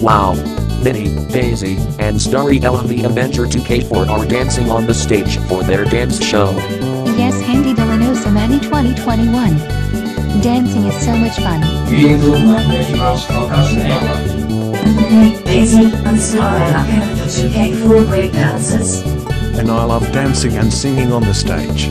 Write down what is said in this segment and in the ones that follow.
Wow. Minnie, Daisy, and Starry Ella the Avenger 2K4 are dancing on the stage for their dance show. Yes, Handy Delanosa Manny 2021. Dancing is so much fun. Gentlemen, Mickey Mouse, Focus, and Ella. Minnie, Daisy, and Starry are character 2K4 great dancers. and I love dancing and singing on the stage.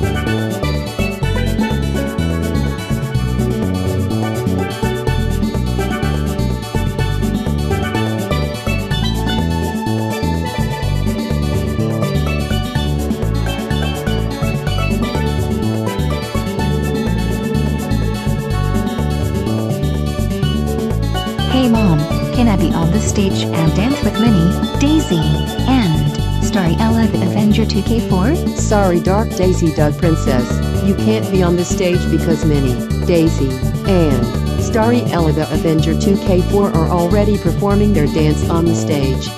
Abby on the stage and dance with Minnie, Daisy, and Starry Ella the Avenger 2K4. Sorry Dark Daisy Duck Princess, you can't be on the stage because Minnie, Daisy, and Starry Ella the Avenger 2K4 are already performing their dance on the stage.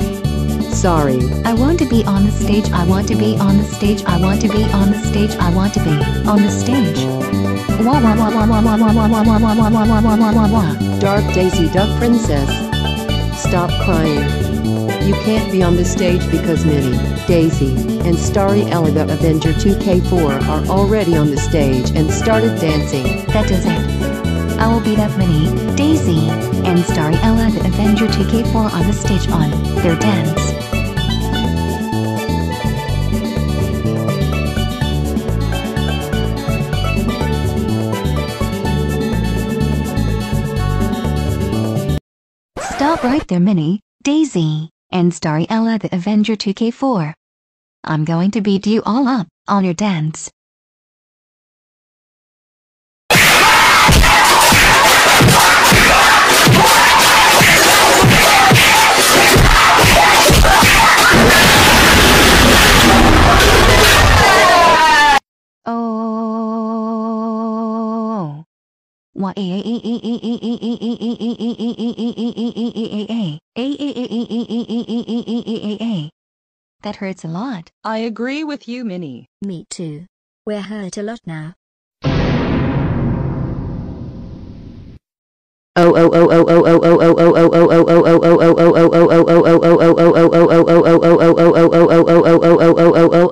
Sorry. I want to be on the stage, I want to be on the stage, I want to be on the stage, I want to be on the stage. Dark Daisy Duck Princess Stop crying. You can't be on the stage because Minnie, Daisy, and Starry Ella the Avenger 2K4 are already on the stage and started dancing. That does it. I will beat up Minnie, Daisy, and Starry Ella the Avenger 2K4 on the stage on their dance. Stop right there, Minnie, Daisy, and Starry Ella the Avenger 2K4. I'm going to beat you all up on your dance. Oh. Why hurts a lot. I agree with you, Minnie. Me too. We're hurt a lot now. oh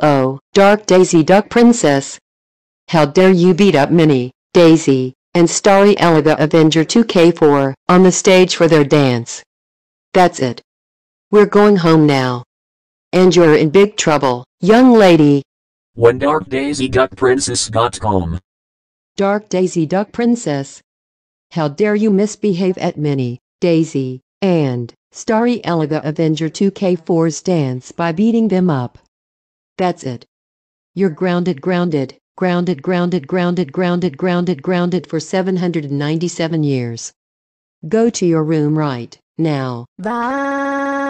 oh Dark Daisy Duck Princess. How dare you beat up Minnie, Daisy, and Starry Ella the Avenger 2K4 on the stage for their dance. That's it. We're going home now. And you're in big trouble, young lady. When Dark Daisy Duck Princess got home, Dark Daisy Duck Princess. How dare you misbehave at Minnie, Daisy, and Starry Ella the Avenger 2K4's dance by beating them up. That's it. You're grounded, grounded, grounded, grounded, grounded, grounded, grounded, grounded for 797 years. Go to your room right now. Bye.